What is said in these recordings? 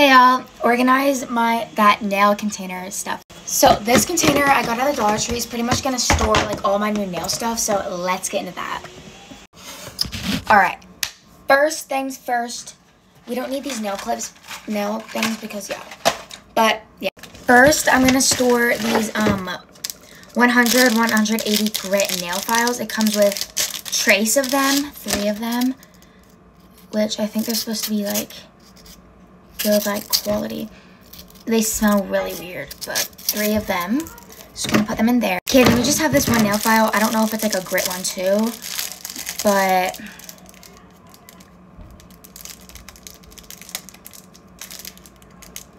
Hey y'all, organize my that nail container stuff. So this container I got at the Dollar Tree is pretty much gonna store like all my new nail stuff. So let's get into that. All right, first things first. We don't need these nail clips, nail things because yeah. But yeah, first I'm gonna store these um 100, 180 grit nail files. It comes with trace of them, three of them, which I think they're supposed to be like good like quality. They smell really weird, but three of them. Just gonna put them in there. Okay, then we just have this one nail file. I don't know if it's like a grit one too, but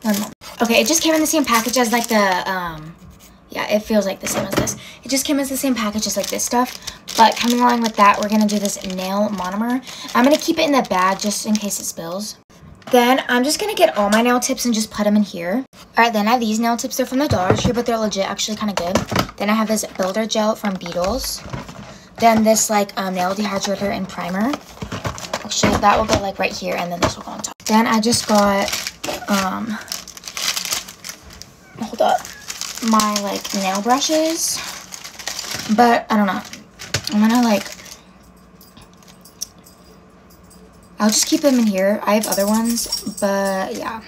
one moment. Okay, it just came in the same package as like the um yeah, it feels like the same as this. It just came as the same package as like this stuff. But coming along with that, we're going to do this nail monomer. I'm going to keep it in the bag just in case it spills. Then I'm just to get all my nail tips and just put them in here. Alright, then I have these nail tips. They're from the Dollar Tree, but they're legit actually kind of good. Then I have this builder gel from Beetles. Then this like um, nail dehydrator and primer. Actually, that will go like right here and then this will go on top. Then I just got, um, hold up, my like nail brushes. But I don't know. I'm gonna like, I'll just keep them in here. I have other ones, but yeah.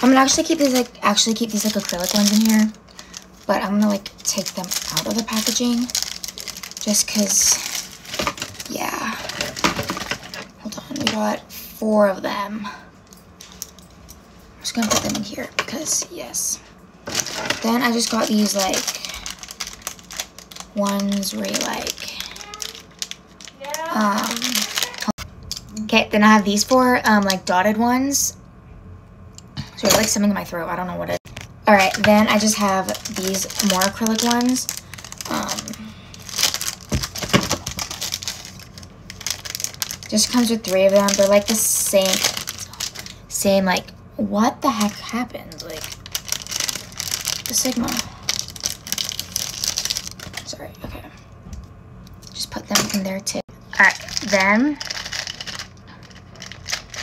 I'm gonna actually keep these like, actually keep these like acrylic ones in here. But I'm gonna like take them out of the packaging. Just cause, yeah. Hold on, we got four of them. I'm just gonna put them in here because yes. Then I just got these like ones where you like um, okay, then I have these four, um, like, dotted ones. So like something in my throat. I don't know what it is. Alright, then I just have these more acrylic ones. Um, just comes with three of them. They're like the same, same, like, what the heck happened? Like, the Sigma. Sorry, okay. Just put them in there too. Alright, then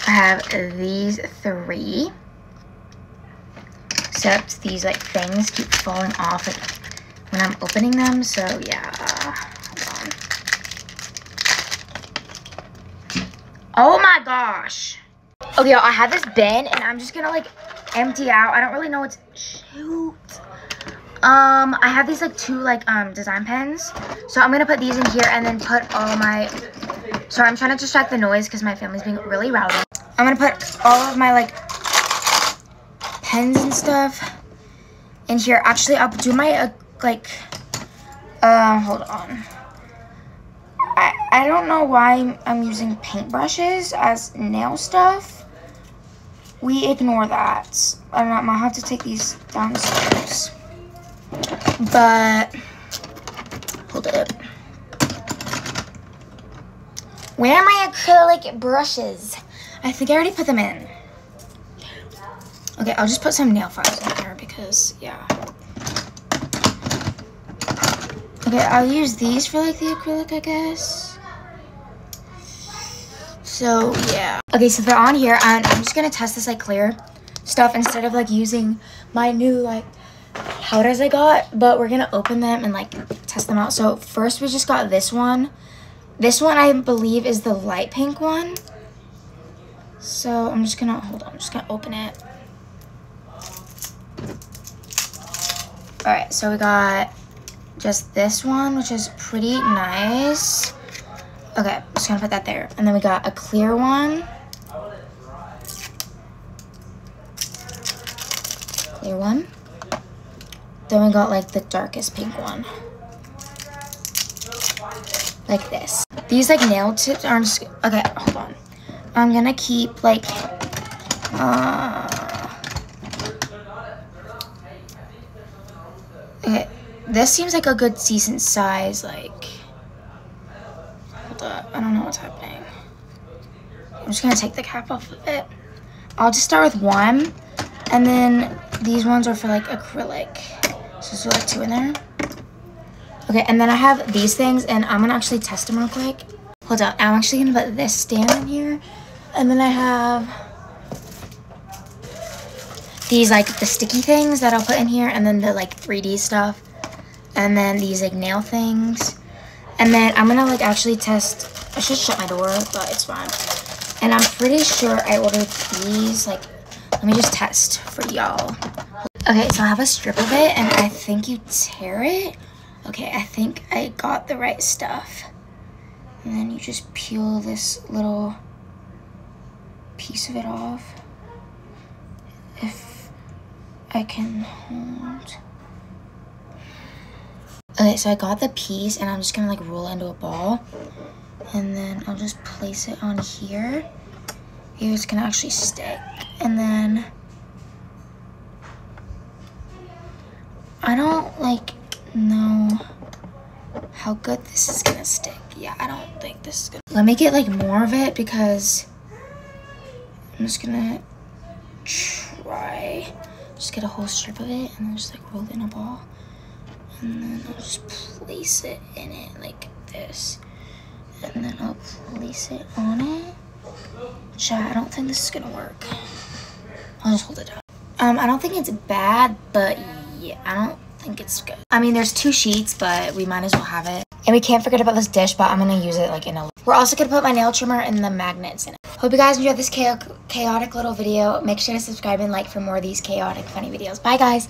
I have these three. Except these like things keep falling off when I'm opening them, so yeah. Oh my gosh. Okay, I have this bin and I'm just gonna like empty out. I don't really know what's, shoot. Um, I have these like two like um design pens. So I'm gonna put these in here and then put all my sorry, I'm trying to distract the noise because my family's being really rowdy. I'm gonna put all of my like pens and stuff in here. Actually, I'll do my uh, like uh, hold on. I I don't know why I'm using paintbrushes as nail stuff. We ignore that. I'm not, gonna have to take these downstairs. But, hold it. Where are my acrylic brushes? I think I already put them in. Okay, I'll just put some nail files in here because, yeah. Okay, I'll use these for like the acrylic, I guess. So, yeah. Okay, so they're on here, and I'm just gonna test this like clear stuff instead of like using my new like powders I got, but we're gonna open them and like test them out. So first we just got this one. This one I believe is the light pink one. So I'm just gonna, hold on, I'm just gonna open it. All right, so we got just this one, which is pretty nice. Okay, I'm just gonna put that there. And then we got a clear one. Clear one. Then we got like the darkest pink one. Like this. These like nail tips aren't okay, hold on. I'm gonna keep like, uh, okay, this seems like a good decent size, like, hold up, I don't know what's happening. I'm just gonna take the cap off of it. I'll just start with one, and then these ones are for like acrylic. So there's like two in there. Okay, and then I have these things, and I'm gonna actually test them real quick. Hold on, I'm actually gonna put this stand in here, and then I have these like the sticky things that I'll put in here and then the like 3D stuff. And then these like nail things. And then I'm gonna like actually test, I should shut my door, but it's fine. And I'm pretty sure I ordered these, like, let me just test for y'all. Okay, so I have a strip of it and I think you tear it. Okay, I think I got the right stuff. And then you just peel this little piece of it off. If I can hold. Okay, so I got the piece and I'm just gonna like roll it into a ball. And then I'll just place it on here. Here it's gonna actually stick. And then I don't like know how good this is gonna stick. Yeah, I don't think this is gonna. Let me get like more of it because I'm just gonna try. Just get a whole strip of it and then just like roll it in a ball. And then I'll just place it in it like this. And then I'll place it on it. Chat, I don't think this is gonna work. I'll just hold it down. Um, I don't think it's bad, but yeah, I don't think it's good. I mean, there's two sheets, but we might as well have it. And we can't forget about this dish, but I'm gonna use it like in a... We're also gonna put my nail trimmer and the magnets in it. Hope you guys enjoyed this chaotic little video. Make sure to subscribe and like for more of these chaotic funny videos. Bye guys!